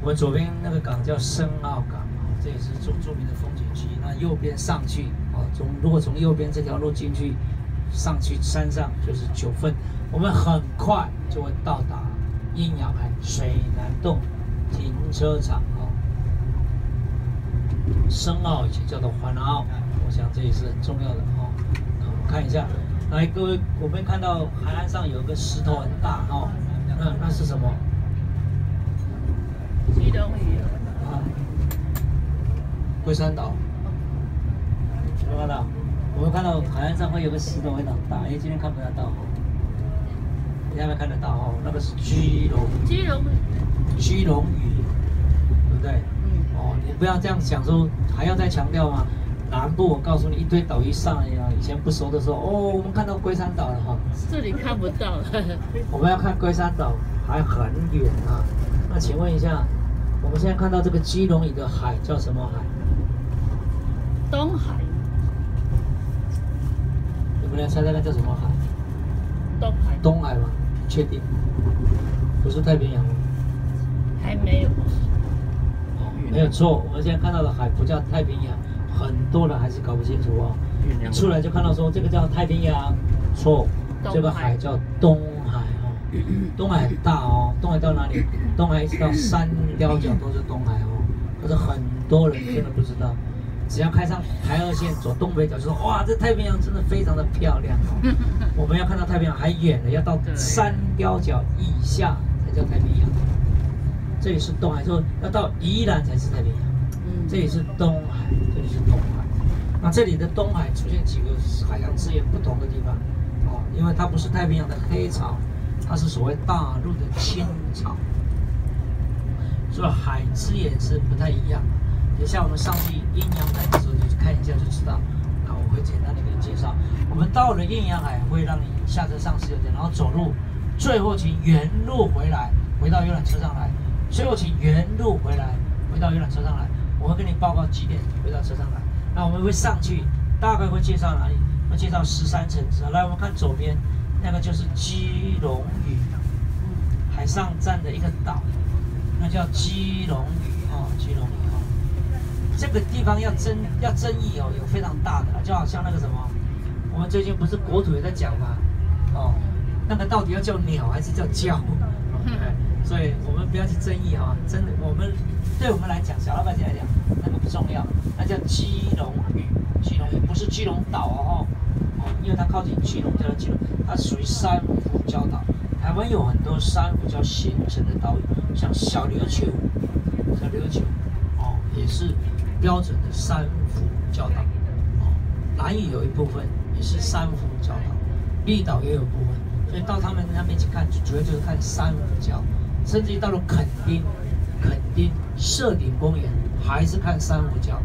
我们左边那个港叫深澳港，这也是著著名的风景区。那右边上去，哦，从如果从右边这条路进去，上去山上就是九份，我们很快就会到达阴阳海水南洞停车场哦。深澳以前叫做环澳，我想这也是很重要的哦。那我们看一下，来各位，我们看到海岸上有个石头很大哦，那那是什么？啊，龟山岛，有看到？我们看到海岸上会有个石头非常大，因为今天看不到到。你有没有看得到哦？那个是基隆，基隆基隆屿，对不对？嗯，哦，你不要这样想说，还要再强调吗？南部我告诉你，一堆岛屿上来呀，以前不熟的时候，哦，我们看到龟山岛了哈。这里看不到了。我们要看龟山岛还很远啊。那请问一下，我们现在看到这个基隆里的海叫什么海？东海，你们来猜猜看叫什么海？东海东海吗？确定？不是太平洋吗？还没有。哦，没有错，我们现在看到的海不叫太平洋，很多人还是搞不清楚哦。酝出来就看到说这个叫太平洋，错，这个海叫东。东海很大哦，东海到哪里？东海一直到山雕角都是东海哦。可是很多人真的不知道，只要开上台二线走东北角，就说哇，这太平洋真的非常的漂亮哦。我们要看到太平洋还远了，要到对三雕角以下才叫太平洋。这里是东海，说要到宜兰才是太平洋。嗯，这里是东海，这里是东海。那这里的东海出现几个海洋资源不同的地方，哦，因为它不是太平洋的黑潮，它是？所谓大陆的青潮，所以海资源是。不太一样。等一下我们上去阴阳海的时候，你看一下就知道。那我会简单的给你介绍。我们到了阴阳海，会让你下车上石油点，然后走路，最后请原路回来，回到游览车上来。最后请原路回来，回到游览车上来。我会跟你报告几点回到车上来。那我们会上去，大概会介绍哪里？会介绍十三城市。来，我们看左边，那个就是基隆屿，海上站的一个岛，那叫基隆屿哦，基隆屿哦。这个地方要争要争议哦，有非常大的啦，就好像那个什么，我们最近不是国土也在讲吗？哦，那个到底要叫鸟还是叫叫？哎，所以我们不要去争议哈、真的，我们对我们来讲，小老百姓来讲，那个不重要，那叫基隆屿，基隆屿不是基隆岛哦，哦，因为它靠近基隆，叫做基隆，它属于珊瑚礁岛。台湾有很多珊瑚礁形成的岛屿，像小琉球，小琉球，哦，也是标准的珊瑚礁岛。哦，南屿有一部分也是珊瑚礁岛，绿岛也有部分。所以到他们那边去看，主要就是看珊瑚礁，甚至于到了垦丁、垦丁社顶公园还是看珊瑚礁。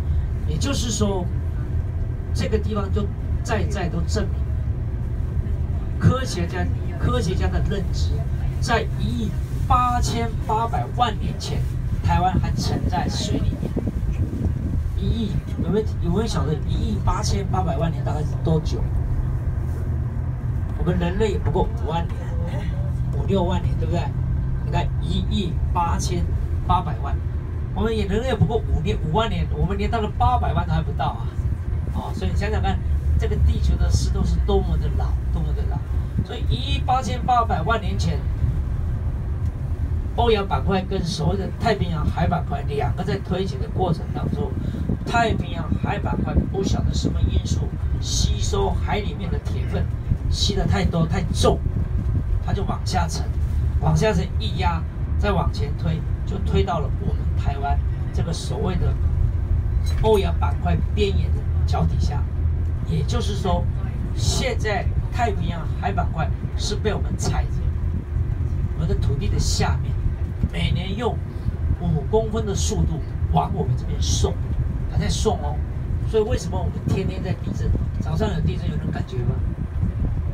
也就是说，这个地方就在在都证明，科学家科学家的认知，在一亿八千八百万年前，台湾还沉在水里面。一亿有没有有没有晓得一亿八千八百万年大概是多久？我们人类也不过五万年，五六万年，对不对？你看一亿八千八百万，我们也人类不过五年五万年，我们连到了八百万都还不到啊！哦，所以你想想看，这个地球的石头是多么的老，多么的老。所以一亿八千八百万年前，欧亚板块跟所谓的太平洋海板块两个在推起的过程当中，太平洋海板块不晓得什么因素吸收海里面的铁分，吸的太多太重，它就往下沉，往下沉一压，再往前推，就推到了我们台湾这个所谓的欧亚板块边缘的脚底下。也就是说，现在太平洋海板块是被我们踩着，我们的土地的下面，每年用五公分的速度往我们这边送，还在送哦。所以为什么我们天天在地震？早上有地震，有人感觉吗？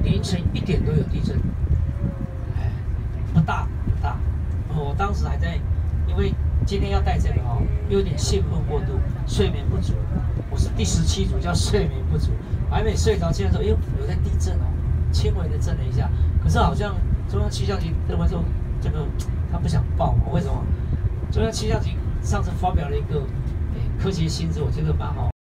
凌晨一点都有地震，哎，不大不大。我当时还在，因为今天要带这个哦，有点兴奋过度，睡眠不足。我是第十七组，叫睡眠不足，还没睡着，起来之后，哎呦，有在地震哦，轻微的震了一下。可是好像中央气象局认为说这个他不想报嘛，为什么？中央气象局上次发表了一个科学新知，我觉得蛮好。